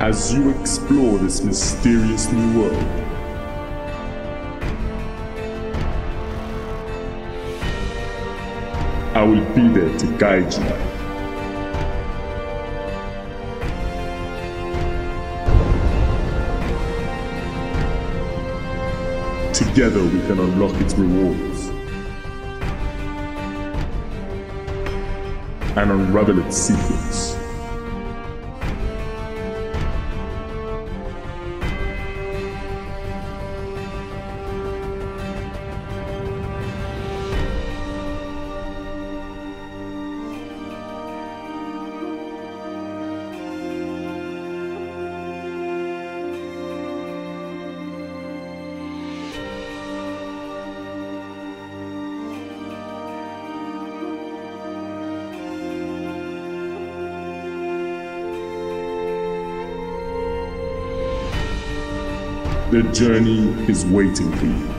as you explore this mysterious new world. I will be there to guide you. Together we can unlock its rewards and unravel its secrets. The journey is waiting for you.